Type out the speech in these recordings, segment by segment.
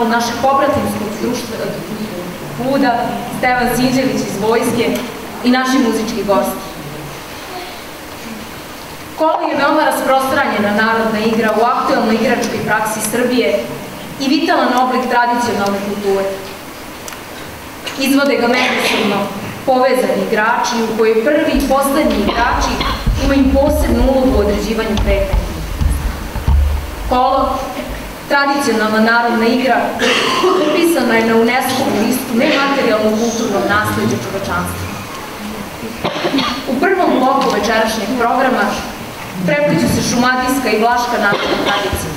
ansambl našeg pobratimskog društva Buda, Stevan Sinđević iz Vojske i naši muzički gosti. Kolo je veoma rasprostranjena narodna igra u aktualnoj igračkoj praksi Srbije i vitalan oblik tradicionalne kulture. Izvode ga međusobno povezani igrači u kojoj prvi i poslednji igrači imaju posebnu ulogu u određivanju kretanja. Kolo, tradicionalna narodna igra, upisana je na UNESCO listu nematerijalnog kulturnog nasledđa čovečanstva. U prvom bloku večerašnjeg programa prepliću se šumadijska i vlaška narodna tradicija.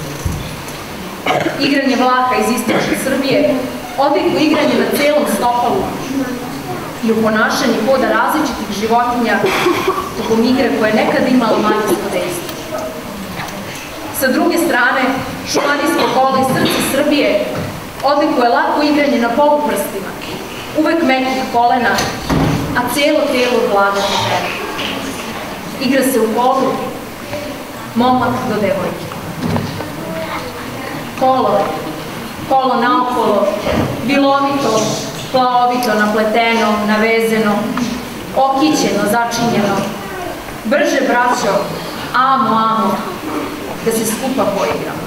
Igranje vlaka iz istočne Srbije odliku igranje na celom stopalu i u ponašanju poda različitih životinja tokom igre koja je nekada imala magijsko dejstvo. Sa druge strane, šumadijsko kolo iz srce Srbije odlikuje lako igranje na poluprstima, uvek mekih kolena, a cijelo telo vlada na žene. Igra se u kolu, momak do devojke. Kolo, kolo naokolo, bilovito, plaovito, napleteno, navezeno, okićeno, začinjeno. Brže, braćo, amo, amo, da se skupa poigramo.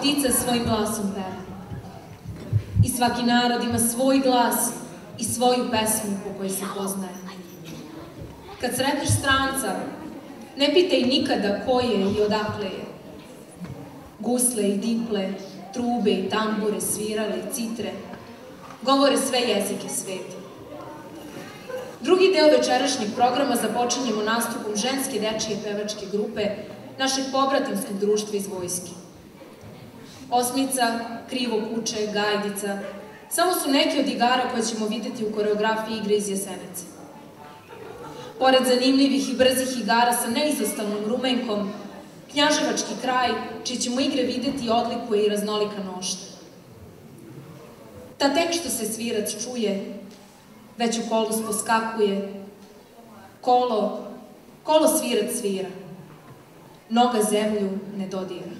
Ptica svojim glasom peva. I svaki narod ima svoj glas i svoju pesmu po kojoj se poznaje. Kad sretneš stranca, ne pitaj nikada ko je i odakle je. Gusle i diple, trube i tambure, svirale i citre, govore sve jezike sveta. Drugi deo večerašnjeg programa započinjemo nastupom ženske dečije pevačke grupe našeg pobratimskog društva iz vojske. Osmica, Krivo kuće, Gajdica, samo su neki od igara koje ćemo videti u koreografiji igre iz Jeseneca. Pored zanimljivih i brzih igara sa neizostavnom rumenkom, Knjaževački kraj, čiji ćemo igre videti odlikuje i raznolika nošta. Ta tek što se svirac čuje, već u kolu poskakuje. Kolo, kolo svirac svira. Noga zemlju ne dodira.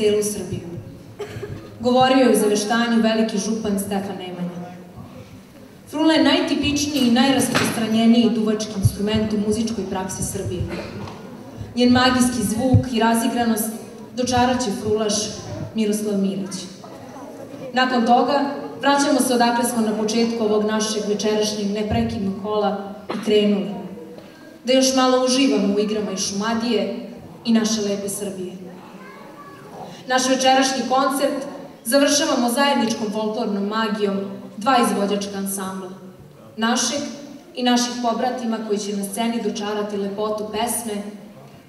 Celu Srbiju. Govorio je u zaveštanju veliki župan Stefan Nemanja. Frula je najtipičniji i najrasprostranjeniji duvački instrument u muzičkoj praksi Srbije. Njen magijski zvuk i razigranost dočaraće frulaš Miroslav Milić. Nakon toga, vraćamo se odakle smo na početku ovog našeg večerašnjeg neprekidnog kola i krenuli. Da još malo uživamo u igrama i Šumadije i naše lepe Srbije. Naš večerašnji koncert završavamo zajedničkom folklornom magijom dva izvođačka ansambla. Našeg i naših pobratima koji će na sceni dočarati lepotu pesme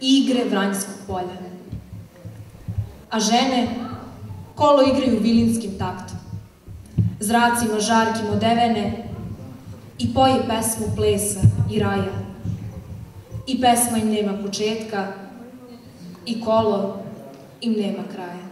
i igre Vranjskog polja. A žene kolo igraju vilinskim taktom. Zracima žarkim odevene i poje pesmu plesa i raja. I pesma im nema početka i kolo им не е края.